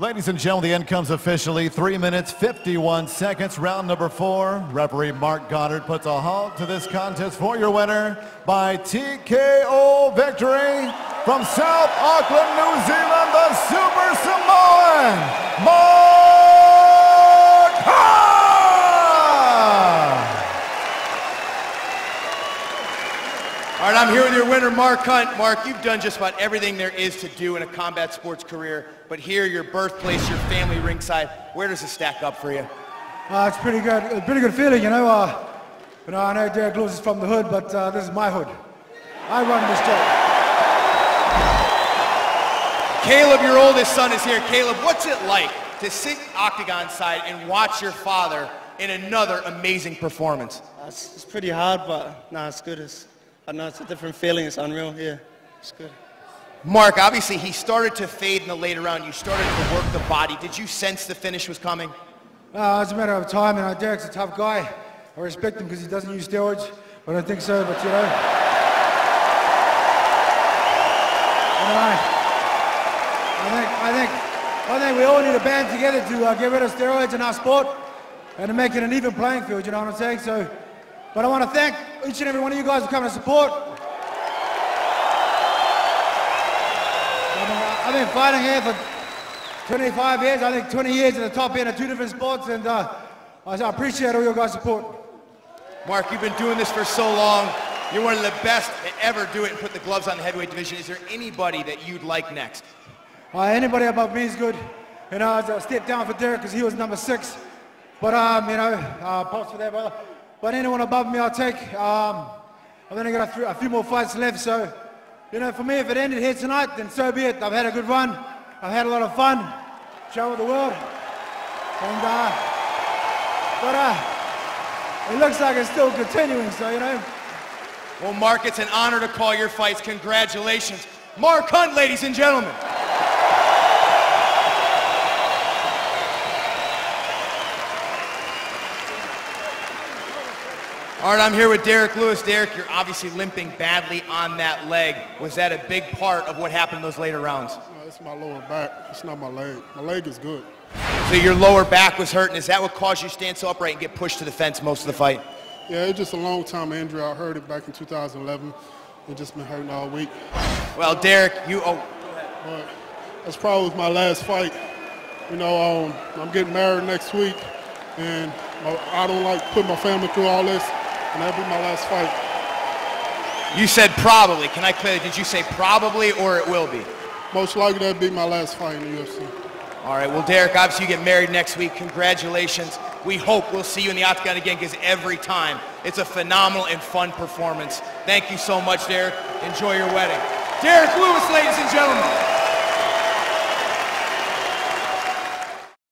Ladies and gentlemen, the end comes officially. Three minutes, 51 seconds, round number four. Referee Marc Goddard puts a halt to this contest for your winner by TKO victory from South Auckland, New Zealand, the Super Samoan, Mark Hunt! All right, I'm here with your winner, Mark Hunt. Mark, you've done just about everything there is to do in a combat sports career, but here, your birthplace, your family ringside, where does it stack up for you? Uh, it's pretty good, a pretty good feeling, you know. Uh, you know, I know Derrick Lewis is from the hood, but uh, this is my hood. I run this joint. Caleb, your oldest son, is here. Caleb, what's it like to sit octagon side and watch your father in another amazing performance? Uh, It's, it's pretty hard, but no, it's good. It's, I know it's a different feeling. It's unreal. Yeah, it's good. Mark, obviously he started to fade in the later round. You started to work the body. Did you sense the finish was coming? Uh, it's a matter of time, and uh, Derrick's a tough guy. I respect him because he doesn't use steroids. I don't think so, but you know. You I, I think, I think, I think we all need to band together to uh, get rid of steroids in our sport and to make it an even playing field. You know what I'm saying? So, but I want to thank each and every one of you guys for coming to support. I've been, fighting here for 25 years, I think 20 years at the top end of two different sports, and uh, I I appreciate all your guys' support. Mark, you've been doing this for so long. You're one of the best to ever do it and put the gloves on the heavyweight division. Is there anybody that you'd like next? Uh, anybody above me is good. You know, I stepped down for Derrick because he was number six. But, um, you know, uh, props for that, brother. But anyone above me, I'll take. Um, I've only got a, few- a few more fights left, so, you know, for me, if it ended here tonight, then so be it. I've had a good run. I've had a lot of fun. Traveled the world. And, uh, but, uh, it looks like it's still continuing, so, you know. Well, Mark, it's an honor to call your fights. Congratulations. Mark Hunt, ladies and gentlemen. All right, I'm here with Derrick Lewis. Derrick, you're obviously limping badly on that leg. Was that a big part of what happened in those later rounds? No, it's my lower back. It's not my leg. My leg is good. So your lower back was hurting. Is that what caused you to stand so upright and get pushed to the fence most of the fight? Yeah, it's just a long time injury. I heard it back in 2011. It just been hurting all week. Well, Derrick, you oh, But that's probably my last fight. You know, um, I'm getting married next week, and I don't like putting my family through all this, and that'll be my last fight. you said probably. Can I clear? Did you say probably or it will be? Most likely that'll be my last fight in the UFC. All right. Well, Derrick, obviously you get married next week. Congratulations. We hope we'll see you in the octagon again because every time it's a phenomenal and fun performance. Thank you so much, Derrick. Enjoy your wedding. Derrick Lewis, ladies and gentlemen.